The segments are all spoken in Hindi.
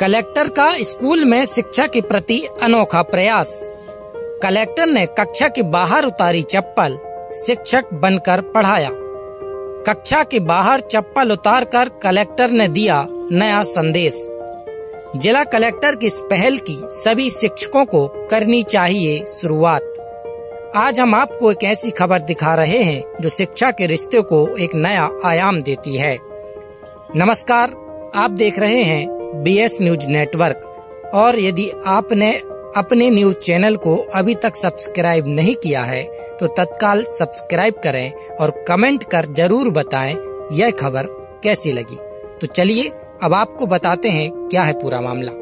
कलेक्टर का स्कूल में शिक्षा के प्रति अनोखा प्रयास। कलेक्टर ने कक्षा के बाहर उतारी चप्पल, शिक्षक बनकर पढ़ाया। कक्षा के बाहर चप्पल उतारकर कलेक्टर ने दिया नया संदेश। जिला कलेक्टर की इस पहल की सभी शिक्षकों को करनी चाहिए शुरुआत। आज हम आपको एक ऐसी खबर दिखा रहे हैं जो शिक्षा के रिश्ते को एक नया आयाम देती है। नमस्कार, आप देख रहे हैं बी एस न्यूज़ नेटवर्क और यदि आपने अपने न्यूज़ चैनल को अभी तक सब्सक्राइब नहीं किया है तो तत्काल सब्सक्राइब करें और कमेंट कर ज़रूर बताएँ, यह खबर कैसी लगी। तो चलिए, अब आपको बताते हैं क्या है पूरा मामला।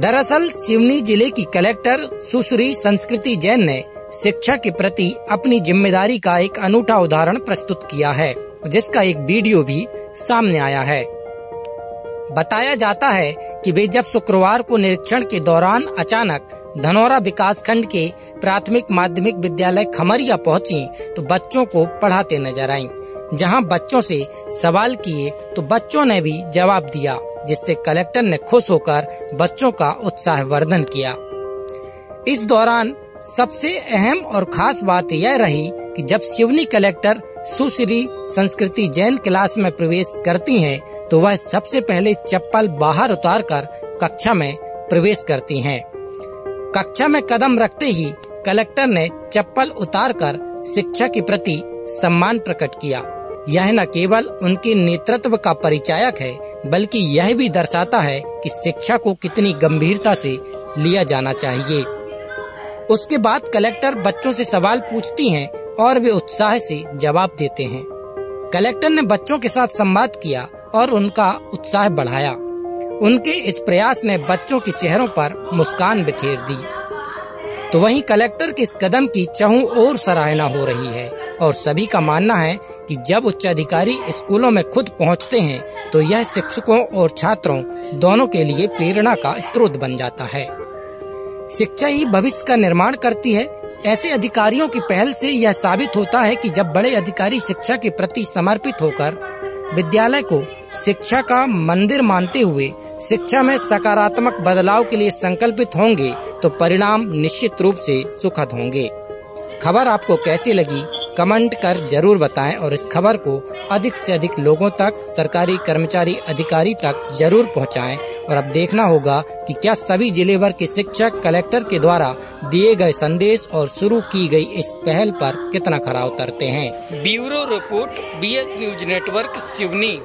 दरअसल, सिवनी ज़िले की कलेक्टर सुश्री संस्कृति जैन ने शिक्षा के प्रति अपनी ज़िम्मेदारी का एक अनूठा उदाहरण प्रस्तुत किया है, जिसका एक वीडियो भी सामने आया है। बताया जाता है कि वे जब शुक्रवार को निरीक्षण के दौरान अचानक धनौरा विकास खंड के प्राथमिक माध्यमिक विद्यालय खमरिया पहुँची तो बच्चों को पढ़ाते नज़र आईं। जहाँ बच्चों से सवाल किए तो बच्चों ने भी जवाब दिया, जिससे कलेक्टर ने खुश होकर बच्चों का उत्साह वर्धन किया इस दौरान सबसे अहम और खास बात यह रही कि जब शिवनी कलेक्टर सुश्री संस्कृति जैन क्लास में प्रवेश करती हैं, तो वह सबसे पहले चप्पल बाहर उतारकर कक्षा में प्रवेश करती हैं। कक्षा में कदम रखते ही कलेक्टर ने चप्पल उतारकर शिक्षा के प्रति सम्मान प्रकट किया यह न केवल उनके नेतृत्व का परिचायक है बल्कि यह भी दर्शाता है कि शिक्षा को कितनी गंभीरता से लिया जाना चाहिए उसके बाद कलेक्टर बच्चों से सवाल पूछती हैं और वे उत्साह से जवाब देते हैं। कलेक्टर ने बच्चों के साथ संवाद किया और उनका उत्साह बढ़ाया। उनके इस प्रयास ने बच्चों के चेहरों पर मुस्कान बिखेर दी। तो वहीं कलेक्टर के इस कदम की चहु और सराहना हो रही है और सभी का मानना है कि जब उच्च अधिकारी स्कूलों में खुद पहुँचते हैं तो यह शिक्षकों और छात्रों दोनों के लिए प्रेरणा का स्रोत बन जाता है। शिक्षा ही भविष्य का निर्माण करती है। ऐसे अधिकारियों की पहल से यह साबित होता है कि जब बड़े अधिकारी शिक्षा के प्रति समर्पित होकर विद्यालय को शिक्षा का मंदिर मानते हुए शिक्षा में सकारात्मक बदलाव के लिए संकल्पित होंगे तो परिणाम निश्चित रूप से सुखद होंगे। खबर आपको कैसी लगी? कमेंट कर ज़रूर बताएँ और इस खबर को अधिक से अधिक लोगों तक, सरकारी कर्मचारी अधिकारी तक ज़रूर पहुंचाएँ। और अब देखना होगा कि क्या सभी ज़िले भर के शिक्षक कलेक्टर के द्वारा दिए गए संदेश और शुरू की गई इस पहल पर कितना खरा उतरते हैं। Bureau report BS news network Seoni.